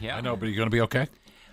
Yeah. I know, but you're going to be okay.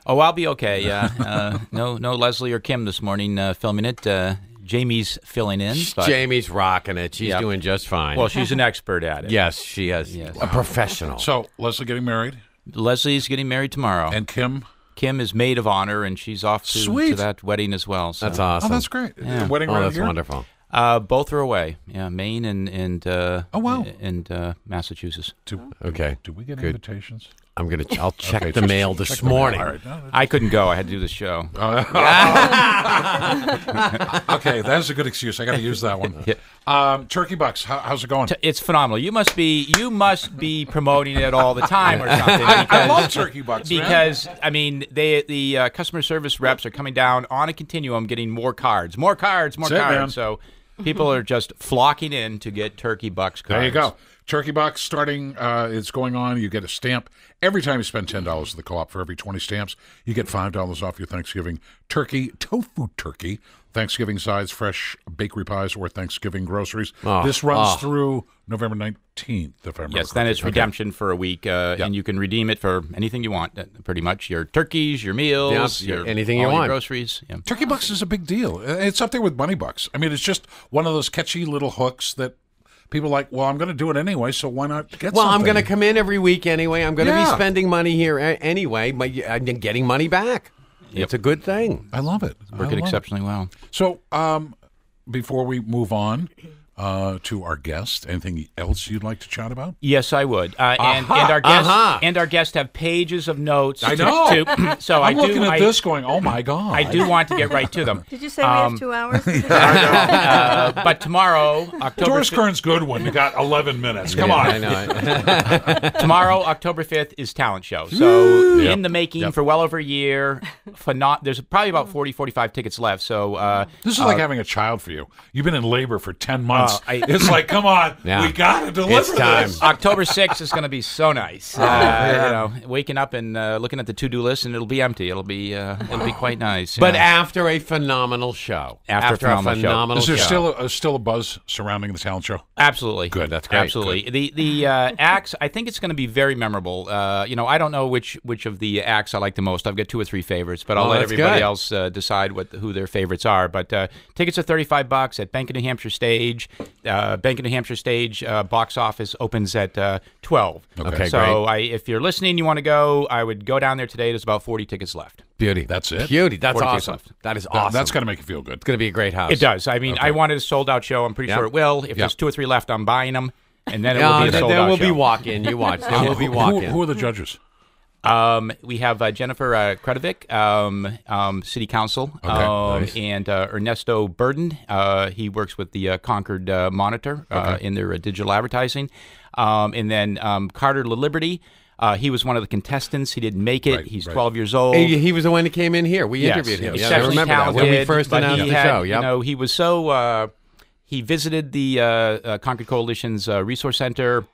Oh, I'll be okay. Yeah. Uh, no, no Leslie or Kim this morning uh, filming it. Uh, Jamie's filling in. But, Jamie's rocking it. She's Yep. doing just fine. well, she's an expert at it. yes, she is Yes. a professional. So Leslie getting married, Leslie's getting married tomorrow. and Kim. Kim is maid of honor, and she's off to, to that wedding as well. So. that's awesome. Oh, that's great. Yeah. Wedding Oh, around that's here? wonderful. Uh, both are away. Yeah, Maine and and uh, Oh, wow. and uh, Massachusetts. Do, Okay. do we get Good. invitations? I'm gonna. I'll check Okay, the just mail check this the mail. morning. All right. No, no, I couldn't go. I had to do the show. okay, that's a good excuse. I got to use that one. Yeah. Um, Turkey Bucks, how, how's it going? It's phenomenal. You must be you must be promoting it all the time or something. I, I love Turkey Bucks, man. because I mean, they the uh, customer service reps are coming down on a continuum, getting more cards, more cards, more That's cards. man. So people are just flocking in to get Turkey Bucks cards. There you go. Turkey Bucks starting uh, is going on. You get a stamp every time you spend ten dollars at the co-op. For every twenty stamps, you get five dollars off your Thanksgiving turkey, tofu turkey, Thanksgiving size fresh bakery pies, or Thanksgiving groceries. Oh, this runs oh. through November nineteenth. If I remember. Yes, then it's redemption for a week, uh, and you can redeem it for anything you want. uh, Pretty much your turkeys, your meals, Yeah, your anything you want. groceries. Yeah. Turkey Bucks is a big deal. Uh, It's up there with Money Bucks. I mean, it's just one of those catchy little hooks that people like. Well, I'm going to do it anyway, so why not get? Well, I'm going to come in every week anyway. I'm going to Yeah. be spending money here anyway. But I'm getting money back. Yep. It's a good thing. I love it. I Working love it. exceptionally well. So, um, before we move on uh, to our guest, anything else you'd like to chat about? Yes, I would. Uh, and, Aha, and our guests aha. and our guests have pages of notes. I know. to- so I'm I looking do. at I, this, going, "Oh my god!" I do want to get right to them. Did you say we Um, have two hours? Uh, but tomorrow, October Doris fi- Kern's good one. You got 11 minutes. Come Yeah, on. I know. tomorrow, October fifth, is talent show. So Yep. in the making Yep. for well over a year. Phenom- there's probably about 40, 45 tickets left. So uh, This is like having a child for you. You've been in labor for 10 months. Uh, I- it's like, come on, Yeah. we got to deliver It's time. this. October 6th is going to be so nice. Oh, Uh, you know, waking up and uh, looking at the to-do list, and it'll be empty. It'll be uh, it'll be quite nice. But Yeah. after a phenomenal show. After a a phenomenal show. phenomenal Is there show. still a, still a buzz surrounding the talent show? Absolutely. Good, that's great. Absolutely. The the uh, acts, I think it's going to be very memorable. Uh, you know, I don't know which which of the acts I like the most. I've got two or three favorites, but I'll Oh, let everybody good. else uh, decide what who their favorites are. But uh, tickets are thirty five bucks at Bank of New Hampshire stage. Uh, Bank of New Hampshire stage uh, box office opens at uh, twelve. Okay, so I, if you're listening, you want to go, I would go down there today. There's about forty tickets left. Beauty. That's it? Beauty. That's 40 tickets awesome. left. That is awesome. That's got to make you feel good. It's going to be a great house. It does. I mean, I wanted a sold out show. I'm pretty Yeah. sure it will. If Yeah. there's two or three left, I'm buying them, and then it Yeah, will be a there sold there out will show. be walk in. You watch. There will be Who, walk in. who are the judges? Um, we have uh, Jennifer uh, Kretovic, um, um, City Council, um, nice. and uh, Ernesto Burden. Uh, he works with the uh, Concord uh, Monitor uh, in their uh, digital advertising. Um, and then um, Carter LaLiberty. Uh, he was one of the contestants. He didn't make it. Right, He's right. 12 years old. He, he was the one that came in here. We Yes, interviewed him. Yeah, I exceptionally remember that when we first but announced he the had, show. Yep. You know, he was so. Uh, he visited the uh, uh, Concord Coalition's uh, resource center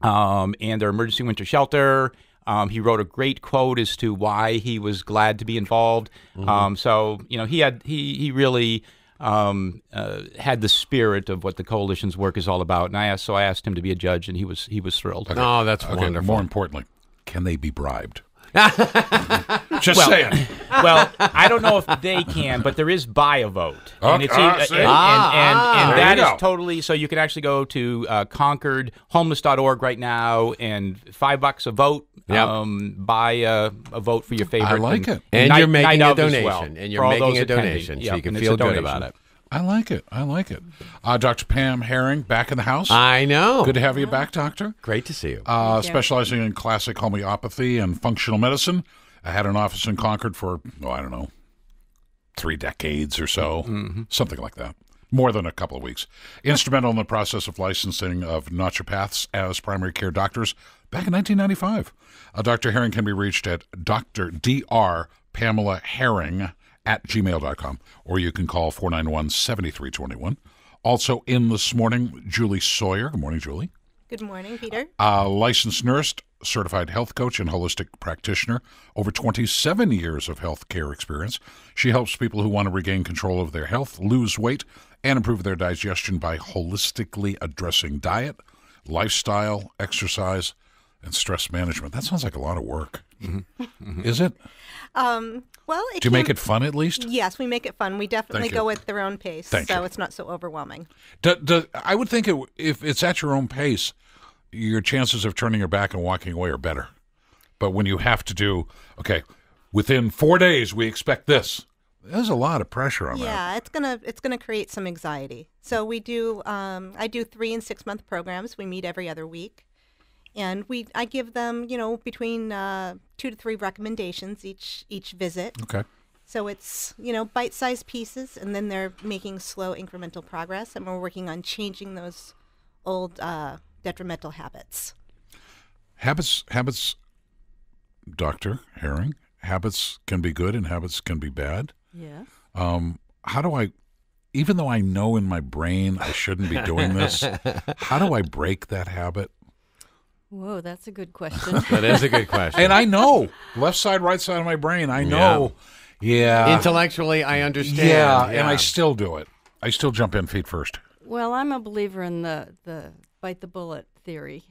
um, and their emergency winter shelter. Um, he wrote a great quote as to why he was glad to be involved. Mm-hmm. Um, so you know, he had he he really um, uh, had the spirit of what the coalition's work is all about. And I asked, so I asked him to be a judge, and he was he was thrilled. oh, that's Okay, wonderful. More importantly, can they be bribed? Just Well- saying. well, I don't know if they can, but there is buy a vote, and Okay, it's and, see? and, Ah, and, ah. and There that you is go. totally so you can actually go to uh, ConcordHomeless.org right now and five bucks a vote. Yep. Um, buy a, a vote for your favorite. I like it. And night- you're making night a of as donation. well, and you're making a attending. donation, so you can feel good donation. about it. I like it. I like it. Uh, Dr. Pam Herring, back in the house. I know. Good to have you back, Doctor. Great to see you. Uh, specializing in classic homeopathy and functional medicine. I had an office in Concord for, oh, I don't know, three decades or so, Mm-hmm. something like that. More than a couple of weeks. Instrumental in the process of licensing of naturopaths as primary care doctors back in 1995. Uh, Dr. Herring can be reached at Dr. Dr. Pamela Herring at gmail.com, or you can call 491 7321. Also in this morning, Julie Sawyer. Good morning, Julie. Good morning, Peter. Uh, licensed nurse, certified health coach and holistic practitioner, over 27 years of health care experience. She helps people who want to regain control of their health, lose weight, and improve their digestion by holistically addressing diet, lifestyle, exercise, and stress management. That sounds like a lot of work. Is it? Um, well, it Do you make it fun at least? Yes, we make it fun. We definitely go at their own pace, Thank so you. it's not so overwhelming. Do, do, I would think it, if it's at your own pace, your chances of turning your back and walking away are better. But when you have to do, okay, within four days we expect this, there's a lot of pressure on that. Yeah, it's gonna it's gonna create some anxiety. So we do. Um, I do three and six month programs. We meet every other week, and we I give them you know between uh, two to three recommendations each each visit. Okay. So it's you know bite sized pieces, and then they're making slow incremental progress, and we're working on changing those old uh, detrimental habits. Habits, habits, Dr. Herring, habits can be good and habits can be bad. Yeah. Um, how do I, even though I know in my brain I shouldn't be doing this, how do I break that habit? Whoa, that's a good question. That is a good question. And I know left side, right side of my brain. I know. Yeah. Intellectually, I understand. yeah, and I still do it. I still jump in feet first. well, I'm a believer in the the bite the bullet theory.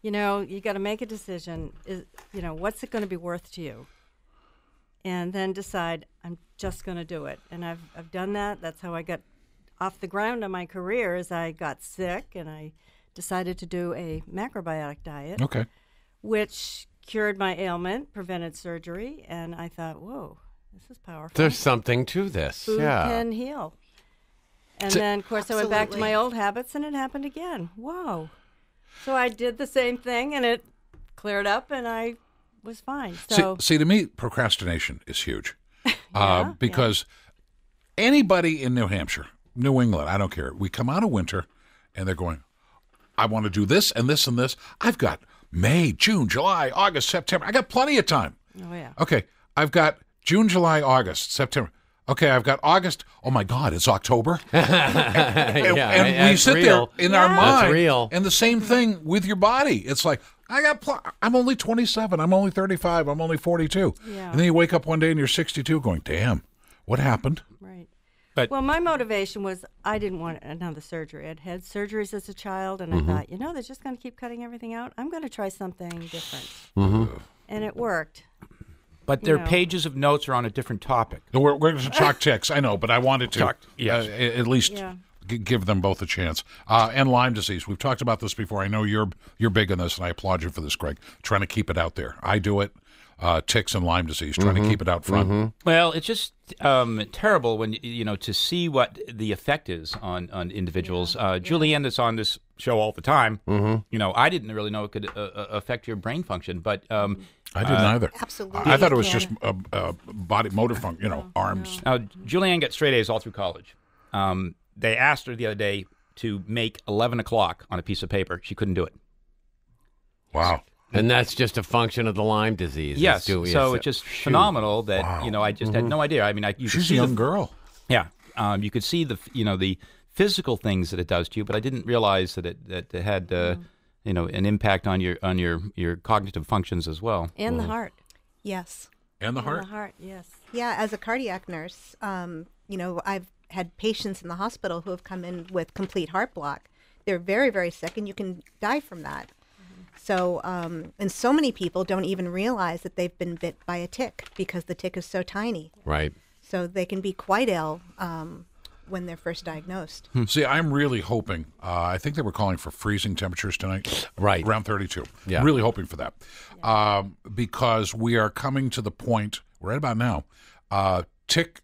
You know, you got to make a decision. Is you know, what's it going to be worth to you? And then decide I'm just going to do it. And I've I've done that. That's how I got off the ground on my career. Is I got sick and I decided to do a macrobiotic diet. Okay. which cured my ailment, prevented surgery, and I thought, whoa, this is powerful. There's something to this. Food yeah. can heal. And So- then, of course, I went back to my old habits, and it happened again. Whoa! So I did the same thing, and it cleared up, and I was fine. So see, see, to me, procrastination is huge uh, because anybody in New Hampshire, New England, I don't care. We come out of winter and they're going, I want to do this and this and this. I've got May, June, July, August, September. I got plenty of time. oh yeah, Okay, I've got June, July, August, September. Okay, I've got August. Oh my God, it's October. and Yeah, and we that's sit real. there in our mind. That's real. And the same thing with your body. It's like I got. Pl- I'm only 27. I'm only 35. I'm only 42. Yeah. And then you wake up one day and you're 62, going, "Damn, what happened?" Right. But- well, my motivation was I didn't want another surgery. I'd had surgeries as a child, and Mm-hmm. I thought, you know, they're just going to keep cutting everything out. I'm going to try something different, Mm-hmm. and it worked. But their know. pages of notes are on a different topic. No, We're, we're going to talk ticks. I know, but I wanted to Talk- yes. uh, at least Yeah. g- give them both a chance. Uh, and Lyme disease. We've talked about this before. I know you're you're big on this, and I applaud you for this, Greg. Trying to keep it out there. I do it. Uh, ticks and Lyme disease. Trying to keep it out front. Well, it's just um, terrible when you know to see what the effect is on on individuals. Uh, Julianne, is on this show all the time. You know, I didn't really know it could uh, uh, affect your brain function, but um, I didn't either. Absolutely. I thought it was Yeah. just a, uh, body motor function, you know, arms. Now, Julianne got straight A's all through college. Um, they asked her the other day to make 11 o'clock on a piece of paper. She couldn't do it. Wow. And that's just a function of the Lyme disease. Yes. It's doing- so it's- it's just shoot. phenomenal that, you know, I just had no idea. I mean, I, you could She's a see young the, girl. Yeah. Um, you could see the, you know, the physical things that it does to you, but I didn't realize that it, that it had, uh, you know, an impact on your, on your, your cognitive functions as well. And the heart. yes. And the And heart. the heart, yes. Yeah, as a cardiac nurse, um, you know, I've had patients in the hospital who have come in with complete heart block. They're very, very sick, and you can die from that. So, um, and so many people don't even realize that they've been bit by a tick because the tick is so tiny. Right. So they can be quite ill um, when they're first diagnosed. See, I'm really hoping. Uh, I think they were calling for freezing temperatures tonight. Right. Around 32. Yeah. Really hoping for that. Um, because we are coming to the point, right about now, uh, tick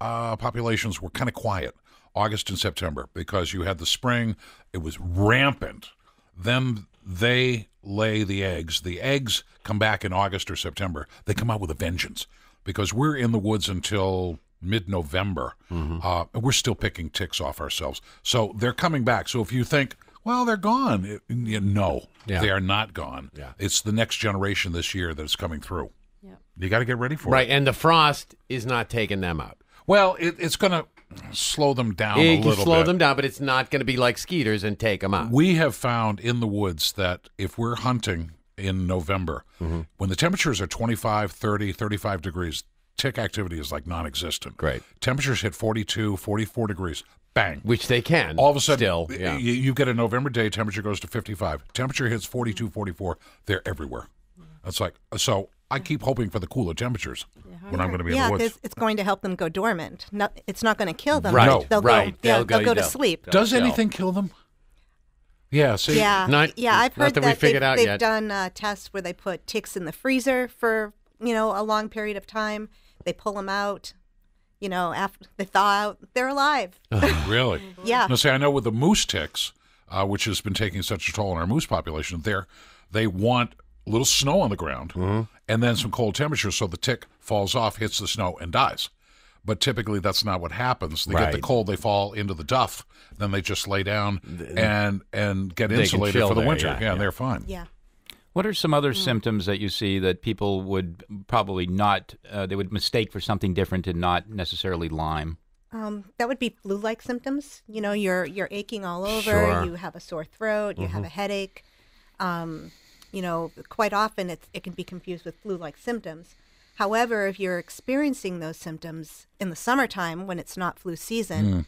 uh, populations were kind of quiet August and September because you had the spring, it was rampant. Then they lay the eggs. The eggs come back in August or September. They come out with a vengeance because we're in the woods until mid November. Uh, and we're still picking ticks off ourselves. So they're coming back. So if you think, well, they're gone, it- you no, Yeah. they are not gone. Yeah. It's the next generation this year that is coming through. Yep. You got to get ready for Right. it. Right. And the frost is not taking them out. Well, it, it's going to slow them down It a can slow bit. them down, but it's not going to be like skeeters and take them out. We have found in the woods that if we're hunting in November. Mm-hmm. When the temperatures are 25, 30, 35 degrees, tick activity is like non existent. Great. Temperatures hit 42, 44 degrees. Bang. Which they can. All of a sudden, still, yeah. you, you get a November day, temperature goes to 55. Temperature hits 42, 44. They're everywhere. It's like, so I keep hoping for the cooler temperatures when I'm going to be in yeah, the woods. because it's going to help them go dormant. No, it's not going to kill them. Right, No. They'll right. Go, yeah, They'll they'll, go- go to they'll- sleep. Does anything kill them? Yeah. See, Yeah, Not- yeah. I've not heard that we they've- figured out they've yet. done uh, tests where they put ticks in the freezer for you know a long period of time. They pull them out. You know, after they thaw out, they're alive. really. yeah, Now, see, I know with the moose ticks, uh, which has been taking such a toll on our moose population, they're, they want a little snow on the ground Mm-hmm. and then some cold temperatures so the tick falls off, hits the snow, and dies. But typically, that's not what happens. They get the cold, they fall into the duff, then they just lay down and and get can insulated for the there, winter. yeah, Yeah, yeah. they're fine. yeah. What are some other symptoms that you see that people would probably not, uh, they would mistake for something different and not necessarily Lyme? Um, that would be flu-like symptoms. You know, you're you're aching all over. Sure. You have a sore throat. You have a headache. Um, you know, quite often it's, it can be confused with flu-like symptoms. However, if you're experiencing those symptoms in the summertime when it's not flu season,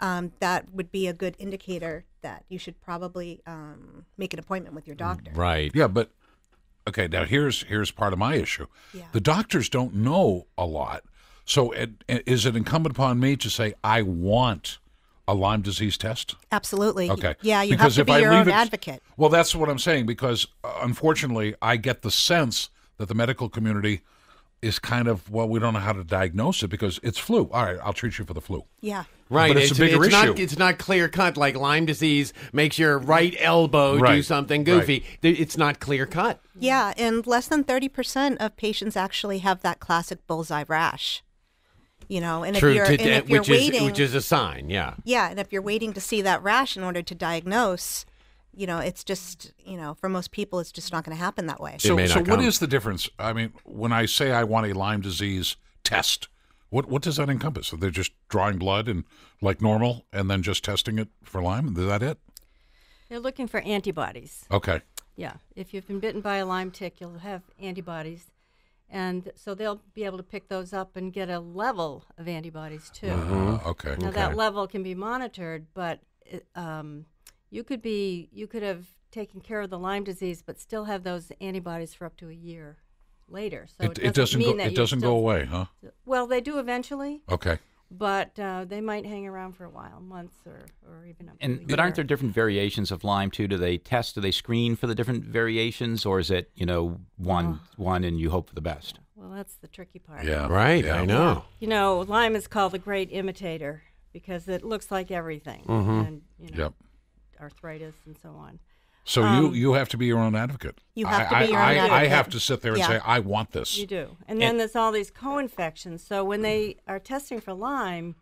um, that would be a good indicator that you should probably um, make an appointment with your doctor. Right. Yeah, but okay, now here's here's part of my issue. Yeah. The doctors don't know a lot. So it, is it incumbent upon me to say I want a Lyme disease test? Absolutely. Okay. Yeah, you Because have to if be I your leave own it- advocate. Well, that's what I'm saying because uh, unfortunately, I get the sense that the medical community is kind of well, we don't know how to diagnose it because it's flu. All right, I'll treat you for the flu. Yeah. Right, But it's a bigger Not, issue. it's not clear cut like Lyme disease makes your right elbow do something goofy. Th- It's not clear cut. Yeah, and less than 30% of patients actually have that classic bullseye rash. You know, and True, if you're, to- and if you're which waiting, is which is a sign. Yeah. yeah, and if you're waiting to see that rash in order to diagnose, you know, it's just, you know, for most people, it's just not going to happen that way. So, may so not what come. is the difference? I mean, when I say I want a Lyme disease test, what what does that encompass? Are they just drawing blood and like normal, and then just testing it for Lyme? Is that it? They're looking for antibodies. Okay. Yeah, if you've been bitten by a Lyme tick, you'll have antibodies, and so they'll be able to pick those up and get a level of antibodies too. Uh, okay. Now that level can be monitored, but it, um, you could be you could have taken care of the Lyme disease, but still have those antibodies for up to a year later. So It, it doesn't mean go. that It doesn't go away, huh? Well, they do eventually, Okay. But uh, they might hang around for a while, months or, or even up to a And but aren't there different variations of Lyme too? Do they test? Do they screen for the different variations, or is it you know one one and you hope for the best? Well, that's the tricky part. Yeah. Right. Yeah. I know. You know, Lyme is called the great imitator because it looks like everything, and you know, Yep. arthritis and so on. So you you have to be your own advocate. Um, You have to I, be your I, own I, I have to sit there and Yeah. say I want this. You do. And then there's all these co-infections. So when they are testing for Lyme,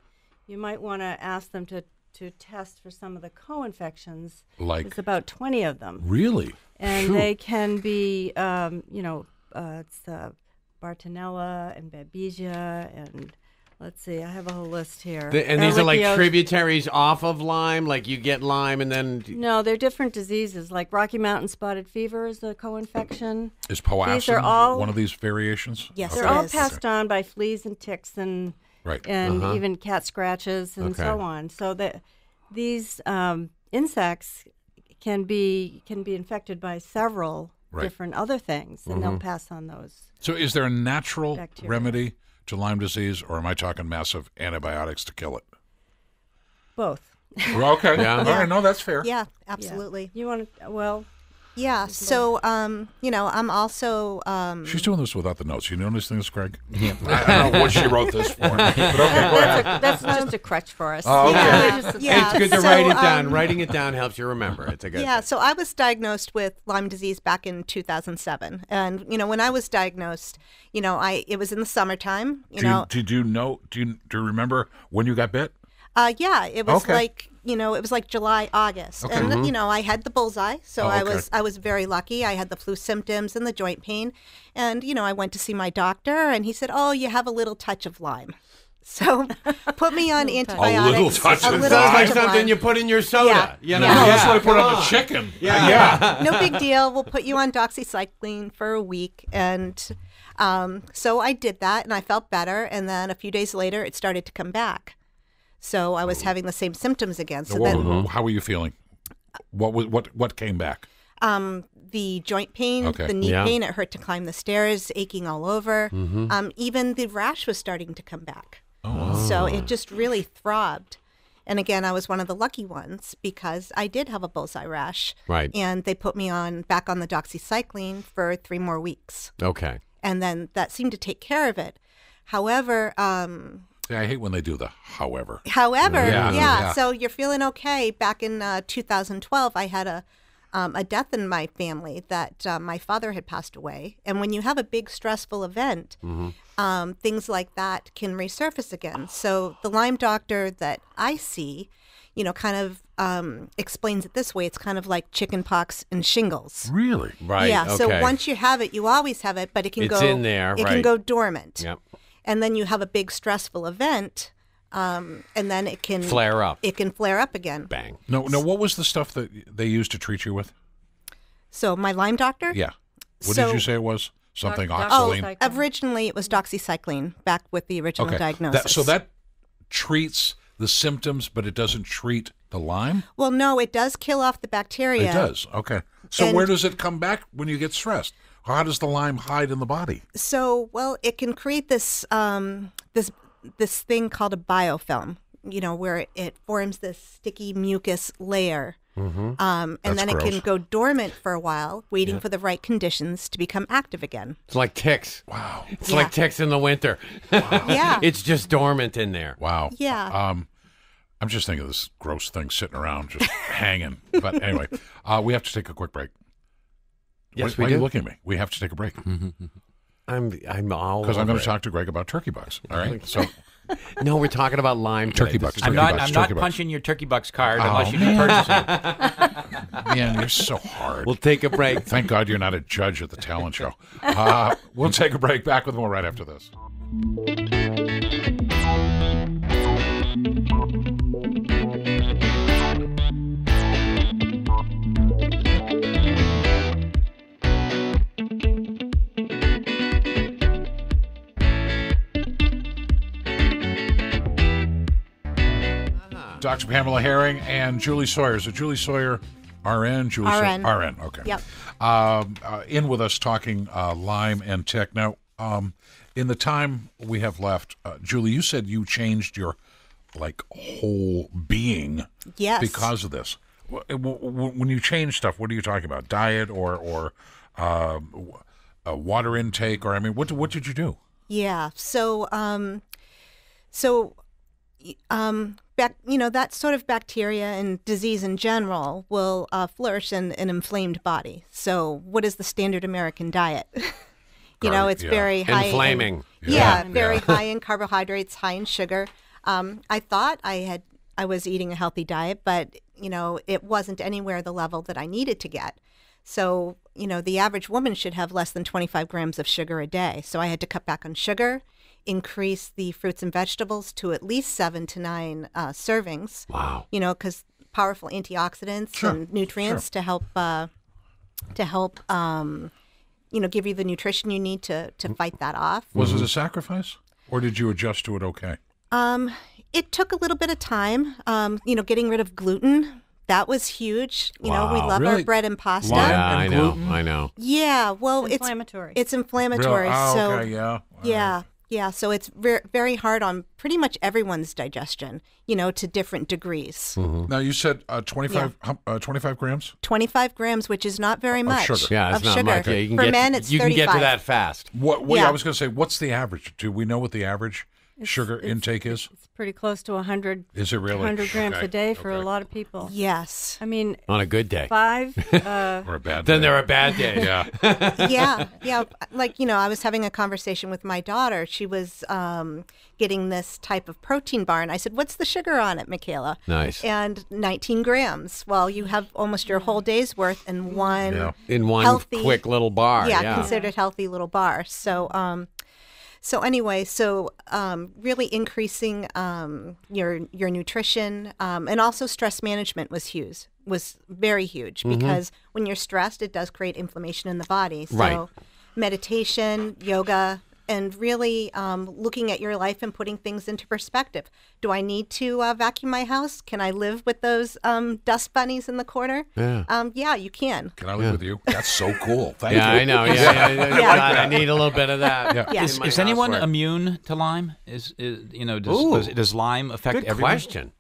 you might want to ask them to, to test for some of the co-infections. Like There's about 20 of them. really? And Phew. they can be, um, you know, uh, it's uh, Bartonella and Babesia and let's see, I have a whole list here. The- and these are like tributaries off of Lyme. Like you get Lyme and then No, they're different diseases. Like Rocky Mountain spotted fever is a co-infection. Is powassan are all- one of these variations? Yes, They're all is. passed on by fleas and ticks and Right. and even cat scratches and so on. So that these um, insects can be can be infected by several Right. different other things, and they'll pass on those. So is there a natural Bacteria. remedy to Lyme disease, or am I talking massive antibiotics to kill it? Both. okay. Yeah. All right. No, that's fair. Yeah, Yeah. absolutely. You want to? Well, Yeah. So, um, you know, I'm also um, She's doing this without the notes. You notice things, Greg? Yeah. I, I don't know what she wrote this for. But okay, go ahead. that's, a, that's just a crutch for us. Oh, okay. Yeah, Yeah, it's good to so, write it down. um, Writing it down helps you remember. It's a good. Yeah, thing. so I was diagnosed with Lyme disease back in 2007, and you know when I was diagnosed, you know I it was in the summertime. You Do know, you, did you know? Do you, do you remember when you got bit? uh, yeah, it was Okay. like you know it was like July, August, and you know I had the bullseye, so Oh, I was I was very lucky. I had the flu symptoms and the joint pain, and you know I went to see my doctor, and he said, "Oh, you have a little touch of Lyme." So put me on antibiotics. A antibiotics. little touch of little. Sounds like touch something lime. you put in your soda. Yeah. You know? Yeah. No, that's what I put on the chicken. Yeah. yeah. no big deal. We'll put you on doxycycline for a week. And um, so I did that and I felt better. And then a few days later, it started to come back. So I was having the same symptoms again. So What- then How were you feeling? What was what what came back? um, the joint pain, Okay. the knee Yeah. pain, it hurt to climb the stairs, aching all over. Um, even the rash was starting to come back. Oh. So it just really throbbed. And again, I was one of the lucky ones because I did have a bullseye rash. Right. And they put me on back on the doxycycline for three more weeks. Okay. And then that seemed to take care of it. However, um, Yeah, I hate when they do the however. However, Yeah, yeah, yeah. so you're feeling okay. Back in uh, 2012, I had a um, a death in my family that uh, my father had passed away, and when you have a big stressful event, um, things like that can resurface again. So the Lyme doctor that I see, you know, kind of um, explains it this way: it's kind of like chicken pox and shingles. Really? Right. Yeah. Okay. So once you have it, you always have it, but it can It's go in there, It right. can go dormant Yep. And then you have a big stressful event, um, and then it can Flare up. It can flare up again. Bang. No, no. What was the stuff that they used to treat you with? So my Lyme doctor. Yeah. What So- did you say it was? Something Doc- Oh, oxaline. Doxycycline. originally it was doxycycline back with the original okay. diagnosis. That, so that treats the symptoms, but it doesn't treat the Lyme. well, no, it does kill off the bacteria. It does. Okay. So And- where does it come back when you get stressed? How does the Lyme hide in the body? So well, it can create this um, this this thing called a biofilm. You know, where it forms this sticky mucus layer. Um, and Mm-hmm. That's then it can go dormant for a while, waiting for the right conditions to become active again. It's like ticks. Wow. It's Yeah. like ticks in the winter. Yeah. It's just dormant in there. Wow. Yeah. Um, I'm just thinking of this gross thing sitting around, just hanging. But anyway, uh, we have to take a quick break. Yes, why, we why are you do. looking at me? We have to take a break I'm I'm all because I'm going to talk to Greg about turkey bucks. All right. So No, we're talking about Lyme. Turkey today. bucks. I'm Turkey not. bucks, I'm not bucks. punching your turkey bucks card Oh, unless you man. purchase it. man, you're so hard. We'll take a break. Thank God you're not a judge at the talent show. Uh, we'll take a break. Back with more right after this. Dr. Pamela Herring and Julie Sawyer. So Julie Sawyer, RN, Julie RN. Sawyer, RN. Okay. Yep. Um, uh, in with us talking uh, Lyme and tick. Now, um, in the time we have left, uh, Julie, you said you changed your like whole being Yes. because of this. Wh- wh- wh- When you change stuff, what are you talking about? Diet or or um, uh, water intake, or I mean, what what did you do? Yeah. So, um, so, um, bac- you know, that sort of bacteria and disease in general will uh, flourish in an inflamed body. So, what is the standard American diet? you know, it's yeah. very high. in- Inflaming. yeah, Yeah. very high in carbohydrates, high in sugar. Um, I thought I had I was eating a healthy diet, but you know, it wasn't anywhere the level that I needed to get. So, you know, the average woman should have less than 25 grams of sugar a day. So I had to cut back on sugar, increase the fruits and vegetables to at least seven to nine uh, servings. Wow. You know, because powerful antioxidants Sure, and nutrients to help uh, to help um, you know give you the nutrition you need to to fight that off. Was it a sacrifice, or did you adjust to it okay? Um, it took a little bit of time. Um, you know, getting rid of gluten. That was huge. You know, we love really? our bread and pasta. Lyme Yeah, I and know. I know. Yeah, well, It's it's inflammatory. It's inflammatory. Really? Oh, so okay, yeah. yeah, yeah. So it's ver- very hard on pretty much everyone's digestion. You know, to different degrees. Now you said uh, 25, hum- uh, 25 grams. Twenty-five grams, which is not very much. sugar. Yeah, it's of not sugar. much. Yeah, you can For get men, to, it's you can get to that fast. What? What? Yeah. I was going to say, what's the average? Do we know what the average sugar intake is? It's pretty close to 100, Is it really 100 grams Okay, a day for okay. a lot of people. Yes. I mean, On a good day. five. Uh, Or a bad? Day, then day? there are a bad days. Yeah. yeah, yeah. Like you know, I was having a conversation with my daughter. She was um, getting this type of protein bar, and I said, "What's the sugar on it, Michaela?" Nice. And 19 grams. Well, you have almost your whole day's worth in one. Yeah. In one Healthy- quick little bar. yeah, Yeah. considered healthy little bar. So, um, So anyway, so um, really increasing um, your your nutrition um, and also stress management was huge. Was very huge Mm-hmm. because when you're stressed, it does create inflammation in the body. So Right. meditation, yoga, and really um, looking at your life and putting things into perspective. Do I need to uh, vacuum my house? Can I live with those um, dust bunnies in the corner? Yeah. Um, yeah, you can. Can I live with you? That's so cool. Thank Yeah, you. I know. Yeah, yeah, yeah, Yeah. God, I need a little bit of that. Yeah. Yeah. Is, is anyone housework. immune to Lyme? Is, is you know does, Ooh. does, does Lyme affect Good everyone? question.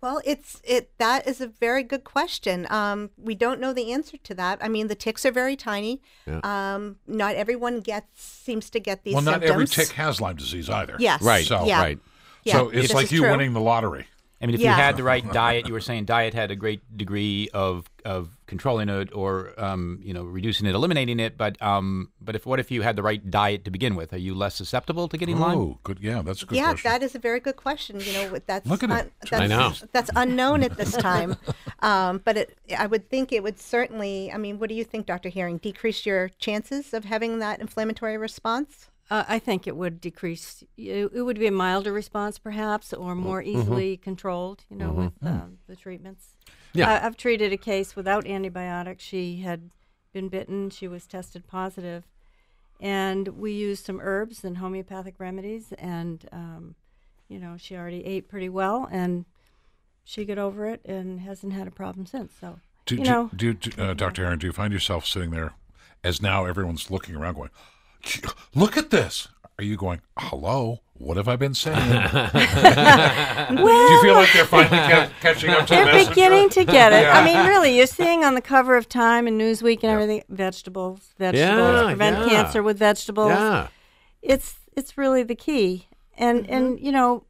Well, it's it. That is a very good question. Um, we don't know the answer to that. I mean, the ticks are very tiny. Um, not everyone gets seems to get these Well, not symptoms. every tick has Lyme disease either. Yes. Right. So, Yeah. Right. Yeah, so it's this like you true. winning the lottery. I mean, if Yeah. you had the right diet, you were saying diet had a great degree of of controlling it, or um, you know, reducing it, eliminating it. But um, but if what if you had the right diet to begin with? Are you less susceptible to getting Lyme? Oh, good. Yeah, that's a good yeah, question. that is a very good question. You know, that's Look at it. un- I know. that's unknown at this time. um, but it, I would think it would certainly. I mean, what do you think, Dr. Herring? Decrease your chances of having that inflammatory response? Uh, I think it would decrease. It, it would be a milder response, perhaps, or more easily controlled. You know, with um, the treatments. Yeah. I, I've treated a case without antibiotics. She had been bitten. She was tested positive, and we used some herbs and homeopathic remedies, and um, you know, she already ate pretty well, and she got over it and hasn't had a problem since. So, do, you do- know, do, do- uh, Dr. Herring, do you find yourself sitting there as now everyone's looking around going, look at this? Are you going, hello? What have I been saying? do you feel like they're finally ca- catching up to the They're messenger? beginning to get it. I mean, really, you're seeing on the cover of Time and Newsweek and everything, vegetables, vegetables, Yeah, prevent yeah. cancer with vegetables. Yeah. It's it's really the key. And and mm-hmm. you know,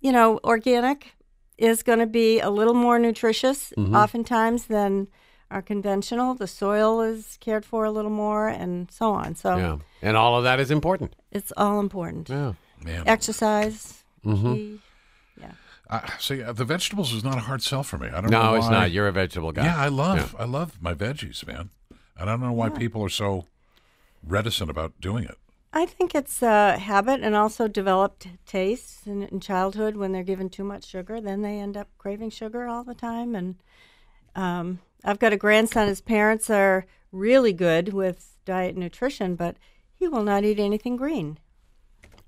you know, organic is going to be a little more nutritious mm-hmm. oftentimes than our conventional. The soil is cared for a little more and so on. So Yeah. And all of that is important. it's all important. Yeah. Man, Exercise, key. I, see, uh, the vegetables is not a hard sell for me. I don't know No, it's why. not. You're a vegetable guy. Yeah, I love I love my veggies, man. And I don't know why people are so reticent about doing it. I think it's a habit and also developed tastes in, in childhood when they're given too much sugar. Then they end up craving sugar all the time. And um, I've got a grandson. His parents are really good with diet and nutrition, but he will not eat anything green.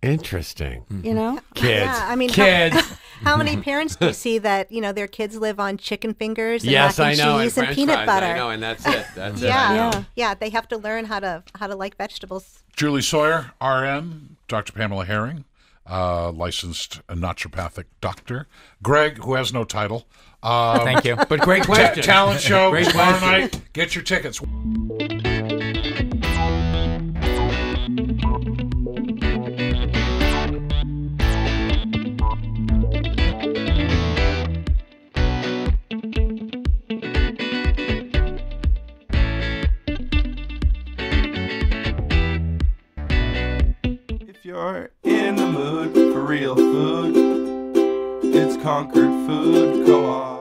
Interesting. You know, Kids. Yeah, I mean, Kids. How, how many parents do you see that you know their kids live on chicken fingers and yes, mac I and know. cheese and, French peanut fries, butter? I know, and that's it. That's Yeah, know. Yeah. yeah, they have to learn how to how to like vegetables. Julie Sawyer, RN, Dr. Pamela Herring, uh, licensed naturopathic doctor. Greg, who has no title. Um, Thank you. But great ta- question. talent show Great tomorrow question. night. Get your tickets. If you're in the mood for real food, it's Concord Food Co-op.